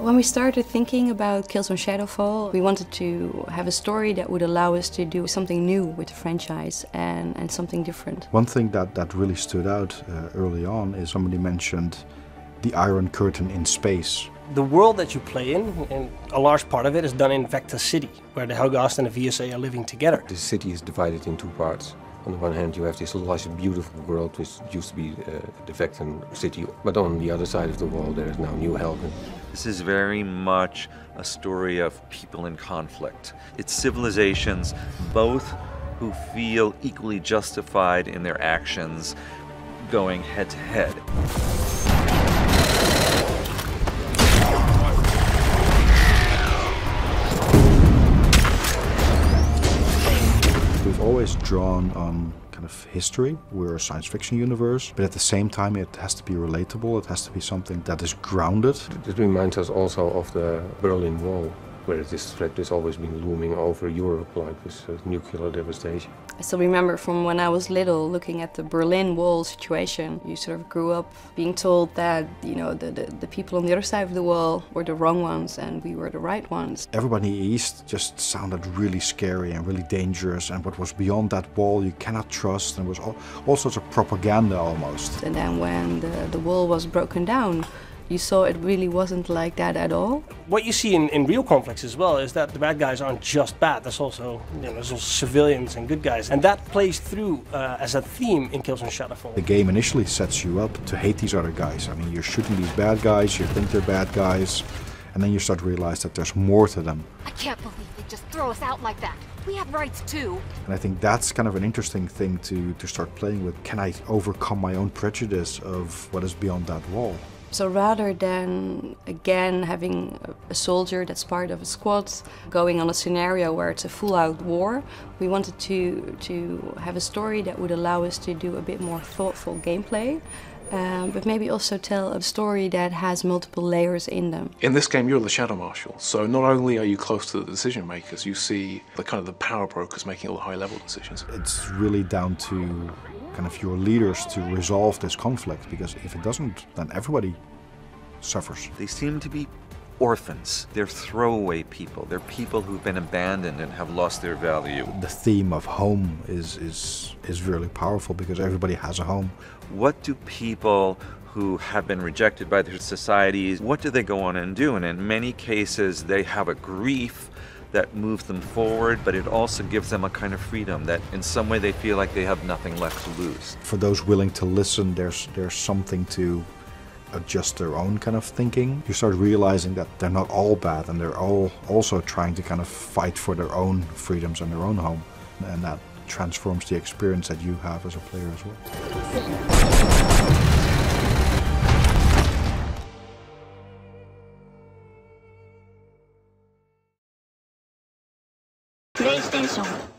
we started thinking about Killzone Shadow Fall, we wanted to have a story that would allow us to do something new with the franchise and, and something different. One thing that, that really stood out uh, early on is somebody mentioned the Iron Curtain in space. The world that you play in, and a large part of it is done in Vekta City, where the Helghast and the VSA are living together. The city is divided in two parts. On the one hand, you have this lush, beautiful world, which used to be uh, the Vektan city, but on the other side of the wall, there is now New Helghan. This is very much a story of people in conflict. It's civilizations, both who feel equally justified in their actions, going head to head. Always drawn on kind of history. We're a science fiction universe, but at the same time it has to be relatable. It has to be something that is grounded. It reminds us also of the Berlin Wall, where this threat has always been looming over Europe, like this uh, nuclear devastation. I still remember from when I was little looking at the Berlin Wall situation. You sort of grew up being told that, you know, the, the, the, people on the other side of the wall were the wrong ones and we were the right ones. Everybody East just sounded really scary and really dangerous and what was beyond that wall you cannot trust and was all, all sorts of propaganda almost. And then when the, the wall was broken down, you saw it really wasn't like that at all. What you see in, in real conflicts as well is that the bad guys aren't just bad. There's also, you know, there's also civilians and good guys. And that plays through uh, as a theme in Killzone Shadow Fall. The game initially sets you up to hate these other guys. I mean, you're shooting these bad guys, you think they're bad guys, and then you start to realize that there's more to them. I can't believe they just throw us out like that. We have rights too. And I think that's kind of an interesting thing to, to start playing with. Can I overcome my own prejudice of what is beyond that wall? So rather than again having a soldier that's part of a squad going on a scenario where it's a full-out war, we wanted to to have a story that would allow us to do a bit more thoughtful gameplay. Um, but maybe also tell a story that has multiple layers in them. In this game, you're the Shadow Marshal, so not only are you close to the decision makers, you see the kind of the power brokers making all the high-level decisions. It's really down to kind of your leaders to resolve this conflict because if it doesn't, then everybody suffers. They seem to be orphans. They're throwaway people. They're people who've been abandoned and have lost their value. The theme of home is is is really powerful because everybody has a home. What do people who have been rejected by their societies, what do they go on and do? And in many cases, they have a grief that moves them forward, but it also gives them a kind of freedom that in some way they feel like they have nothing left to lose. For those willing to listen, there's there's something to adjust their own kind of thinking. You start realizing that they're not all bad and they're all also trying to kind of fight for their own freedoms and their own home. And that transforms the experience that you have as a player as well. ステーション。